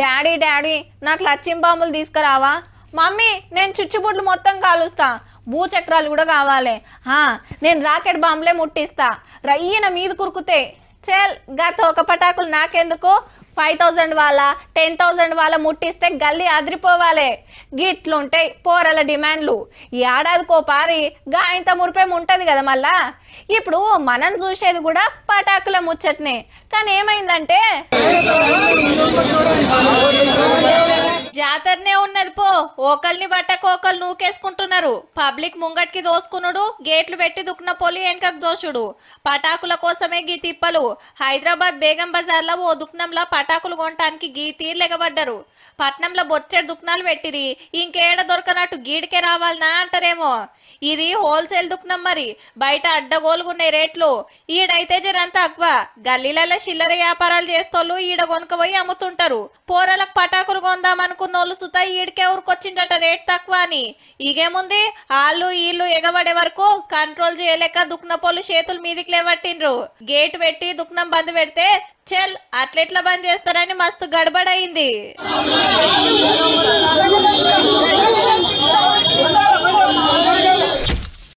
Daddy daddy నాకు లచ్చింబాంబులు బాంబులు తీసుకురావా? మమ్మీ నేను చుచ్చుబుడ్లు మొత్తం కాలుస్తా. భూచక్రాలు కూడా కావాలి. నేను రాకెట్ బాంబులే ముట్టిస్తా. రయ్యన మీద కురుకుతే. చెల్ గత ఒక పటాకులు నాకెందుకు? ఫైవ్ థౌజండ్ వాళ్ళ టెన్ థౌజండ్ వాళ్ళ ముట్టిస్తే గల్లీ అదిరిపోవాలి. గిట్లుంటాయి పోరల డిమాండ్లు. ఈ ఏడాదికో పారి గా ఇంత మురిపేం ఉంటుంది కదా మళ్ళా? ఇప్పుడు మనం చూసేది కూడా పటాకుల ముచ్చట్నే. కానీ ఏమైందంటే జాతరనే ఉన్నది పో. ఓకల్ని బట్టకు ఒకళ్ళు నూకేసుకుంటున్నారు. పబ్లిక్ ముంగట్కి దోసుకునుడు గేట్లు పెట్టి దుక్కున పొలి వెనకకు దోషుడు పటాకుల కోసమే గీ తిప్పలు. హైదరాబాద్ బేగం బజార్లో ఓ దుక్నంలో పటాకులు కొనటానికి గీ తీర్లెగబడ్డరు పట్నంలో బొచ్చెడు దుక్నాలు పెట్టిరి. ఇంకేడ దొరకనట్టు గీడికే రావాలనా అంటారేమో. ఇది హోల్సేల్ దుక్నం మరి. బయట అడ్డగోలుగున్నాయి రేట్లు. ఈడైతే జరంతా అక్వ గల్లీలలో చిల్లర వ్యాపారాలు చేస్తోళ్ళు ఈడ కొనుకపోయి అమ్ముతుంటారు. పోరలకు పటాకులు కొందాం అనుకున్నోళ్ళు సుతా ఈడికే ఊరుకొచ్చిండట రేట్ తక్కువ అని. ఇగేముంది ఆళ్ళు ఈళ్ళు ఎగబడే వరకు కంట్రోల్ చేయలేక దుక్నపోళ్ళు చేతులు మీదికి లేవట్టిండ్రు. గేట్ పెట్టి దుక్నం బంద్ పెడితే చెల్ అట్లెట్లా బంద్ చేస్తారని మస్తు గడబడయింది.